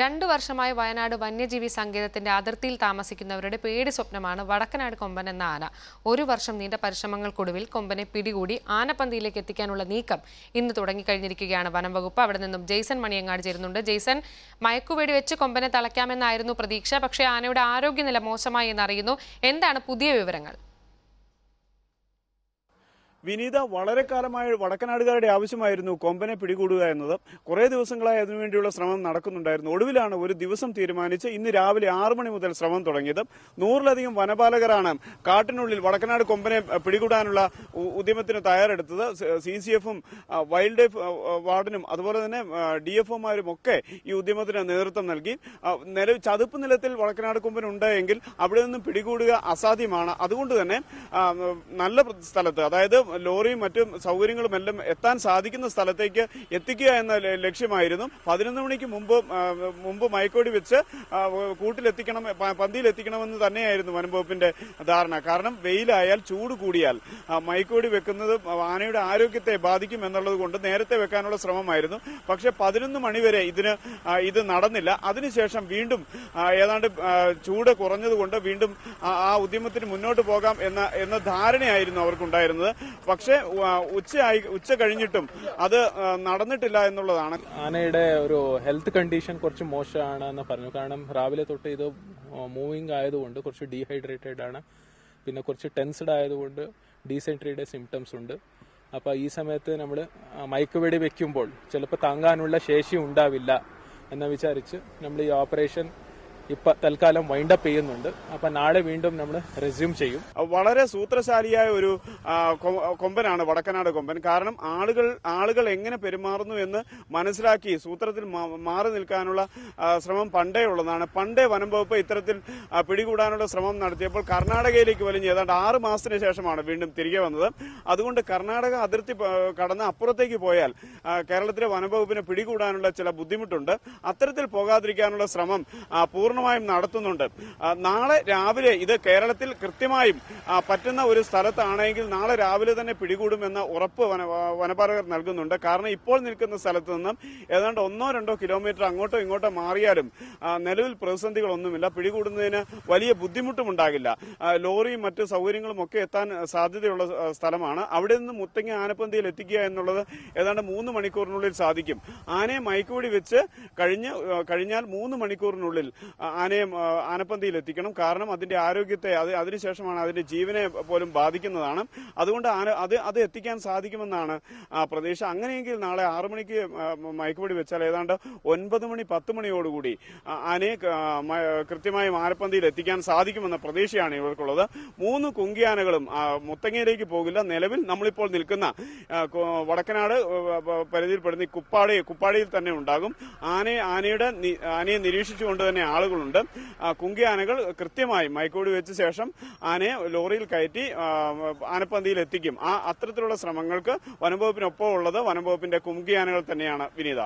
രണ്ടു വർഷമായി വയനാട് വന്യജീവി സങ്കേതത്തിന്റെ അതിർത്തിയിൽ താമസിക്കുന്നവരുടെ പേടി സ്വപ്നമാണ് വടക്കനാട് കൊമ്പൻ എന്ന ആന. ഒരു വർഷം നീണ്ട പരിശ്രമങ്ങൾക്കൊടുവിൽ കൊമ്പനെ പിടികൂടി ആനപ്പന്തിയിലേക്ക് എത്തിക്കാനുള്ള നീക്കം ഇന്ന് തുടങ്ങിക്കഴിഞ്ഞിരിക്കുകയാണ് വനം വകുപ്പ്. അവിടെ നിന്നും ജെയ്സൺ മണിയങ്ങാട് ചേരുന്നുണ്ട്. ജെയ്സൺ മയക്കുവേടി വെച്ച് കൊമ്പനെ തളയ്ക്കാമെന്നായിരുന്നു പ്രതീക്ഷ. പക്ഷേ ആനയുടെ ആരോഗ്യനില മോശമായി എന്നറിയുന്നു. എന്താണ് പുതിയ വിവരങ്ങൾ? വിനീത വളരെ കാലമായ വടക്കനാടുകാരുടെ ആവശ്യമായിരുന്നു കൊമ്പനെ പിടികൂടുക എന്നത്. കുറെ ദിവസങ്ങളായി അതിനുവേണ്ടിയുള്ള ശ്രമം നടക്കുന്നുണ്ടായിരുന്നു. ഒടുവിലാണ് ഒരു ദിവസം തീരുമാനിച്ച് ഇന്ന് രാവിലെ ആറു മണി മുതൽ ശ്രമം തുടങ്ങിയത്. നൂറിലധികം വനപാലകരാണ് കാട്ടിനുള്ളിൽ വടക്കനാട് കൊമ്പനെ പിടികൂടാനുള്ള ഉദ്യമത്തിന് തയ്യാറെടുത്തത്. സി സി എഫും വൈൽഡ് ലൈഫ് വാർഡനും അതുപോലെ തന്നെ ഡി എഫ് ഒമാരും ഒക്കെ ഈ ഉദ്യമത്തിന് നേതൃത്വം നൽകി. നില ചതുപ്പ് നിലത്തിൽ വടക്കനാട് കൊമ്പൻ ഉണ്ട് എങ്കിൽ അവിടെ നിന്നും പിടികൂടുക അസാധ്യമാണ്. അതുകൊണ്ട് തന്നെ നല്ല സ്ഥലത്ത് അതായത് ലോറിയും മറ്റും സൗകര്യങ്ങളും എല്ലാം എത്താൻ സാധിക്കുന്ന സ്ഥലത്തേക്ക് എത്തിക്കുക എന്ന ലക്ഷ്യമായിരുന്നു. പതിനൊന്ന് മണിക്ക് മുമ്പ് മുമ്പ് മയക്കോടി വെച്ച് കൂട്ടിലെത്തിക്കണം പന്തിയിലെത്തിക്കണമെന്ന് തന്നെയായിരുന്നു വനംവകുപ്പിന്റെ ധാരണ. കാരണം വെയിലായാൽ ചൂട് കൂടിയാൽ മയക്കോടി വെക്കുന്നത് ആനയുടെ ആരോഗ്യത്തെ ബാധിക്കും എന്നുള്ളത് കൊണ്ട് നേരത്തെ വെക്കാനുള്ള ശ്രമമായിരുന്നു. പക്ഷേ പതിനൊന്ന് മണിവരെ ഇതിന് ഇത് നടന്നില്ല. അതിനുശേഷം വീണ്ടും ഏതാണ്ട് ചൂട് കുറഞ്ഞതുകൊണ്ട് വീണ്ടും ആ ആ ഉദ്യമത്തിന് മുന്നോട്ട് പോകാം എന്ന എന്ന ധാരണയായിരുന്നു അവർക്കുണ്ടായിരുന്നത്. പക്ഷേ ഉച്ചയായി ഉച്ച കഴിഞ്ഞിട്ടും അത് നടന്നിട്ടില്ല എന്നുള്ളതാണ്. ആനയുടെ ഒരു ഹെൽത്ത് കണ്ടീഷൻ കുറച്ച് മോശമാണ് എന്ന് പറഞ്ഞു. കാരണം രാവിലെ തൊട്ട് ഇത് മൂവിങ് ആയതുകൊണ്ട് കുറച്ച് ഡീഹൈഡ്രേറ്റഡ് ആണ്. പിന്നെ കുറച്ച് ടെൻസ്ഡ് ആയതുകൊണ്ട് ഡീസെൻട്രിയുടെ സിംറ്റംസ് ഉണ്ട്. അപ്പോൾ ഈ സമയത്ത് നമ്മൾ മയക്കുവെടി വെക്കുമ്പോൾ ചിലപ്പോൾ താങ്ങാനുള്ള ശേഷി ഉണ്ടാവില്ല എന്ന് വിചാരിച്ച് നമ്മൾ ഈ ഓപ്പറേഷൻ ഇപ്പം തൽക്കാലം വൈൻഡപ്പ് ചെയ്യുന്നുണ്ട്. അപ്പൊ നാളെ വീണ്ടും നമ്മൾ റെസ്യൂം ചെയ്യും. വളരെ സൂത്രശാലിയായ ഒരു കൊമ്പനാണ് വടക്കനാട് കൊമ്പൻ. കാരണം ആളുകൾ ആളുകൾ എങ്ങനെ പെരുമാറുന്നു എന്ന് മനസ്സിലാക്കി സൂത്രത്തിൽ മാറി നിൽക്കാനുള്ള ശ്രമം പണ്ടേ ഉള്ളതാണ്. പണ്ടേ വനം വകുപ്പ് ഇത്തരത്തിൽ പിടികൂടാനുള്ള ശ്രമം നടത്തിയപ്പോൾ കർണാടകയിലേക്ക് വലിഞ്ഞ് ഏതാണ്ട് ആറ് മാസത്തിന് ശേഷമാണ് വീണ്ടും തിരികെ വന്നത്. അതുകൊണ്ട് കർണാടക അതിർത്തി കടന്ന് അപ്പുറത്തേക്ക് പോയാൽ കേരളത്തിലെ വനംവകുപ്പിനെ പിടികൂടാനുള്ള ചില ബുദ്ധിമുട്ടുണ്ട്. അത്തരത്തിൽ പോകാതിരിക്കാനുള്ള ശ്രമം ആ, പൂർണമായും നടത്തുന്നുണ്ട്. നാളെ രാവിലെ ഇത് കേരളത്തിൽ കൃത്യമായും പറ്റുന്ന ഒരു സ്ഥലത്താണെങ്കിൽ നാളെ രാവിലെ തന്നെ പിടികൂടുമെന്ന ഉറപ്പ് വനപാലകർ നൽകുന്നുണ്ട്. കാരണം ഇപ്പോൾ നിൽക്കുന്ന സ്ഥലത്ത് നിന്നും ഏതാണ്ട് ഒന്നോ രണ്ടോ കിലോമീറ്റർ അങ്ങോട്ടോ ഇങ്ങോട്ടോ മാറിയാലും നിലവിൽ പ്രതിസന്ധികളൊന്നുമില്ല. പിടികൂടുന്നതിന് വലിയ ബുദ്ധിമുട്ടും ഉണ്ടാകില്ല ലോറിയും മറ്റ് സൗകര്യങ്ങളും ഒക്കെ എത്താൻ സാധ്യതയുള്ള സ്ഥലമാണ്. അവിടെ നിന്ന് മുത്തങ്ങ ആനപ്പന്തിയിൽ എത്തിക്കുക എന്നുള്ളത് ഏതാണ്ട് മൂന്ന് മണിക്കൂറിനുള്ളിൽ സാധിക്കും. ആനയെ മയക്കുവടി വെച്ച് കഴിഞ്ഞ് കഴിഞ്ഞാൽ മൂന്ന് മണിക്കൂറിനുള്ളിൽ ആനയെ ആനപ്പന്തിയിൽ എത്തിക്കണം കാരണം അതിന്റെ ആരോഗ്യത്തെ അത് അതിനുശേഷമാണ് അതിന്റെ ജീവനെ പോലും ബാധിക്കുന്നതാണ്. അതുകൊണ്ട് ആന അത് അത് എത്തിക്കാൻ സാധിക്കുമെന്നാണ് പ്രതീക്ഷ. അങ്ങനെയെങ്കിൽ നാളെ ആറു മണിക്ക് മയക്കുപൊടി വെച്ചാൽ ഏതാണ്ട് ഒൻപത് മണി പത്ത് മണിയോടുകൂടി ആനയെ കൃത്യമായി ആനപ്പന്തിയിൽ എത്തിക്കാൻ സാധിക്കുമെന്ന പ്രതീക്ഷയാണ് ഇവർക്കുള്ളത്. മൂന്ന് കുങ്കിയാനകളും മുത്തങ്ങയിലേക്ക് പോകില്ല. നിലവിൽ നമ്മളിപ്പോൾ നിൽക്കുന്ന വടക്കനാട് പരിധിയിൽപ്പെടുന്ന കുപ്പാടി കുപ്പാടിയിൽ തന്നെ ഉണ്ടാകും. ആനയെ ആനയുടെ ആനയെ നിരീക്ഷിച്ചുകൊണ്ട് തന്നെ ആളുകളുണ്ട് കുങ്കി ആനകൾ കൃത്യമായി മൈക്കോടി വെച്ച ശേഷം ആനയെ ലോറിയിൽ കയറ്റി ആനപ്പന്തിയിൽ എത്തിക്കും. ആ അത്തരത്തിലുള്ള ശ്രമങ്ങൾക്ക് വനംവകുപ്പിനൊപ്പം ഉള്ളത് വനംവകുപ്പിന്റെ കുങ്കി ആനകൾ തന്നെയാണ് വിനീത.